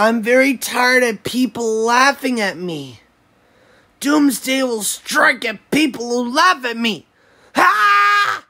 I'm very tired of people laughing at me. Doomsday will strike at people who laugh at me. Ah!